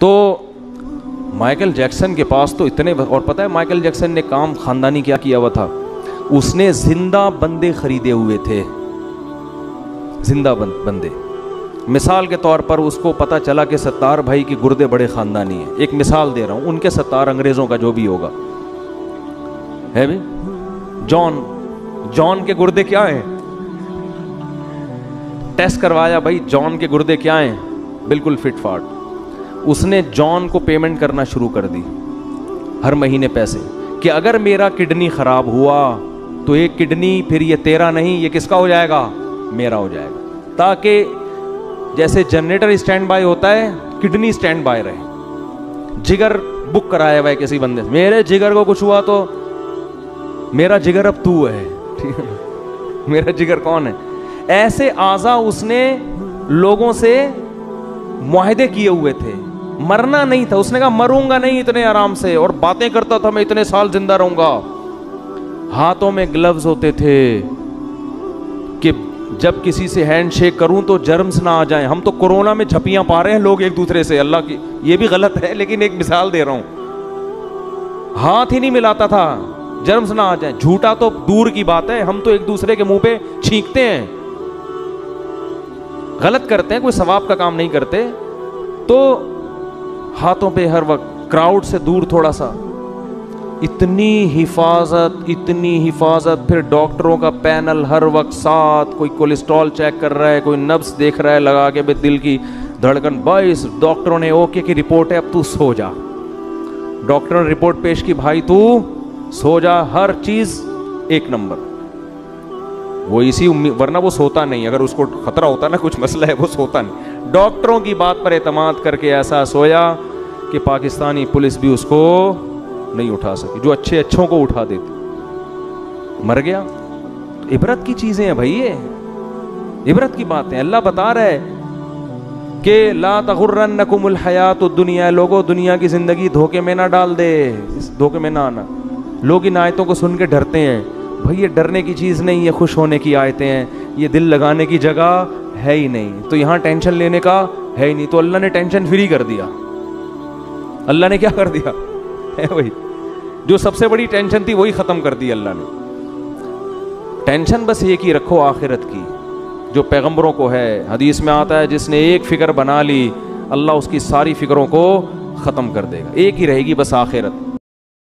तो Michael Jackson के पास तो इतने और पता है माइकल जैक्सन ने काम खानदानी क्या किया हुआ था? उसने ज़िंदा बंदे खरीदे हुए थे। ज़िंदा बंदे। मिसाल के तौर पर उसको पता चला कि सत्तार भाई के गुर्दे बड़े खानदानी है। एक मिसाल दे रहा हूँ, उनके सत्तार अंग्रेज़ों का जो भी होगा। है भी? जॉन जॉन के गुर्दे क्या हैं? टेस्ट करवाया भाई, जॉन के गुर्दे क्या हैं? बिल्कुल फिट फाट उसने जॉन को पेमेंट करना शुरू कर दी हर महीने पैसे कि अगर मेरा किडनी खराब हुआ तो ये किडनी फिर ये तेरा नहीं, ये किसका हो जाएगा? मेरा हो जाएगा। ताकि जैसे जनरेटर स्टैंड बाय होता है, किडनी स्टैंड बाय रहे। जिगर बुक कराया हुआ है किसी बंदे से, मेरे जिगर को कुछ हुआ तो मेरा जिगर अब तू है। ठीक है? मेरा जिगर कौन है? ऐसे आजा उसने लोगों से मुआहदे किए हुए थे। मरना नहीं था। उसने कहा, मरूँगा नहीं इतने आराम से, और बातें करता था, मैं इतने साल ज़िंदा रहूँगा। हाथों में ग्लव्स होते थे कि जब किसी से हैंड शेक करूँ तो जर्म्स ना आ जाएँ। हम तो कोरोना में झपियाँ पा रहे हैं लोग एक दूसरे से, अल्लाह की, ये भी गलत है, लेकिन एक मिसाल दे रहा हूँ। हाथ ही नहीं मिलाता था जर्म्स ना आ जाए। झूठा तो दूर की बात है, हम तो एक दूसरे के मुँह पे छींकते हैं। गलत करते हैं, कोई सवाब का काम नहीं करते। तो हाथों पे हर वक्त क्राउड से दूर थोड़ा सा। इतनी हिफाजत इतनी हिफाजत, फिर डॉक्टरों का पैनल हर वक्त साथ, कोई कोलेस्ट्रॉल चेक कर रहा है, कोई नब्स देख रहा है लगा के भाई दिल की धड़कन। बाईस डॉक्टरों ने ओके की रिपोर्ट है, अब तू सो जा। डॉक्टर ने रिपोर्ट पेश की, भाई तू सो जा, हर चीज़ एक नंबर। वो इसी उम्मीद वरना वो सोता नहीं, अगर उसको खतरा होता ना, कुछ मसला है, वो सोता नहीं। डॉक्टरों की बात पर एतमाद करके ऐसा सोया कि पाकिस्तानी पुलिस भी उसको नहीं उठा सकी, जो अच्छे अच्छों को उठा देती। मर गया। तो इबरत की चीज़ें हैं भाई ये। इबरत की बातें। अल्लाह बता रहा है कि ला तगुर्रन नकुमुल हयात दुनिया, लोगों, दुनिया की ज़िंदगी धोखे में ना डाल दे। धोखे में ना आना। लोग इन आयतों को सुन के डरते हैं। भाई ये डरने की चीज़ नहीं, ये खुश होने की आयतें हैं। ये दिल लगाने की जगह है ही नहीं। तो यहाँ टेंशन लेने का है ही नहीं। तो अल्लाह ने टेंशन फ्री कर दिया। अल्लाह ने क्या कर दिया? है वही। जो सबसे बड़ी टेंशन थी वही ख़त्म कर दी अल्लाह ने। टेंशन बस ये की रखो आखिरत की। जो पैगंबरों को है, हदीस में आता है, जिसने एक फ़िक्र बना ली, अल्लाह उसकी सारी फिक्रों को ख़त्म कर देगा। एक ही रहेगी बस आखिरत।